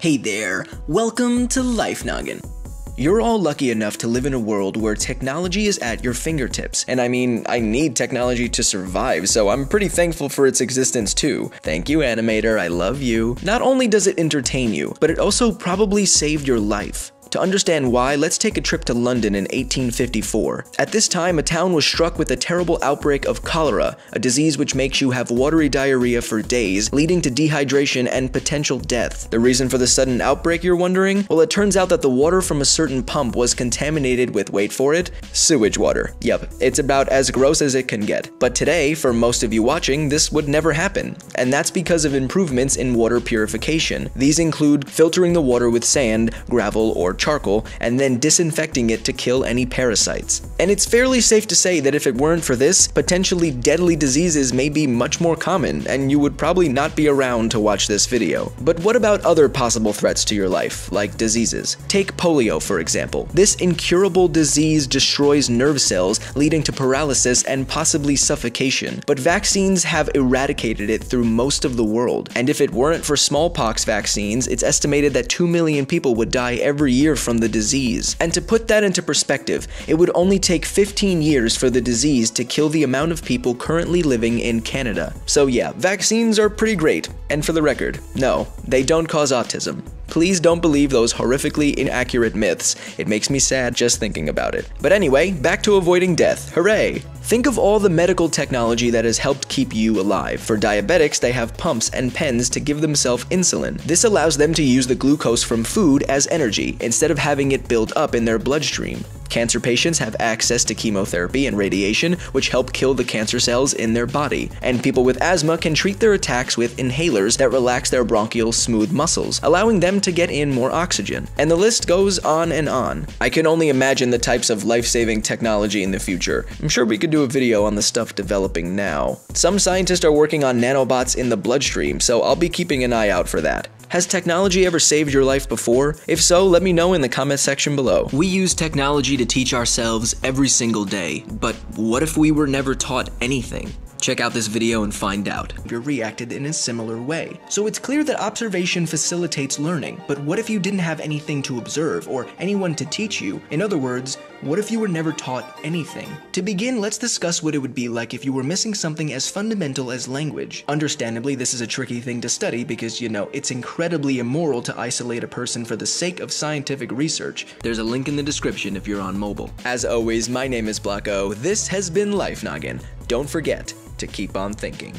Hey there, welcome to Life Noggin. You're all lucky enough to live in a world where technology is at your fingertips. And I mean, I need technology to survive, so I'm pretty thankful for its existence too. Thank you, animator, I love you. Not only does it entertain you, but it also probably saved your life. To understand why, let's take a trip to London in 1854. At this time, a town was struck with a terrible outbreak of cholera, a disease which makes you have watery diarrhea for days, leading to dehydration and potential death. The reason for the sudden outbreak, you're wondering? Well, it turns out that the water from a certain pump was contaminated with, wait for it, sewage water. Yep, it's about as gross as it can get. But today, for most of you watching, this would never happen. And that's because of improvements in water purification. These include filtering the water with sand, gravel, or charcoal and then disinfecting it to kill any parasites. And it's fairly safe to say that if it weren't for this, potentially deadly diseases may be much more common, and you would probably not be around to watch this video. But what about other possible threats to your life, like diseases? Take polio, for example. This incurable disease destroys nerve cells, leading to paralysis and possibly suffocation. But vaccines have eradicated it through most of the world. And if it weren't for smallpox vaccines, it's estimated that 2 million people would die every year from the disease. And to put that into perspective, it would only take 15 years for the disease to kill the amount of people currently living in Canada. So yeah, vaccines are pretty great. And for the record, no, they don't cause autism. Please don't believe those horrifically inaccurate myths. It makes me sad just thinking about it. But anyway, back to avoiding death. Hooray! Think of all the medical technology that has helped keep you alive. For diabetics, they have pumps and pens to give themselves insulin. This allows them to use the glucose from food as energy, instead of having it build up in their bloodstream. Cancer patients have access to chemotherapy and radiation, which help kill the cancer cells in their body. And people with asthma can treat their attacks with inhalers that relax their bronchial smooth muscles, allowing them to get in more oxygen. And the list goes on and on. I can only imagine the types of life-saving technology in the future. I'm sure we could do a video on the stuff developing now. Some scientists are working on nanobots in the bloodstream, so I'll be keeping an eye out for that. Has technology ever saved your life before? If so, let me know in the comment section below. We use technology to teach ourselves every single day, but what if we were never taught anything? Check out this video and find out. You're reacted in a similar way. So it's clear that observation facilitates learning, but what if you didn't have anything to observe or anyone to teach you? In other words, what if you were never taught anything? To begin, let's discuss what it would be like if you were missing something as fundamental as language. Understandably, this is a tricky thing to study because, you know, it's incredibly immoral to isolate a person for the sake of scientific research. There's a link in the description if you're on mobile. As always, my name is Blocko. This has been Life Noggin. Don't forget, to keep on thinking.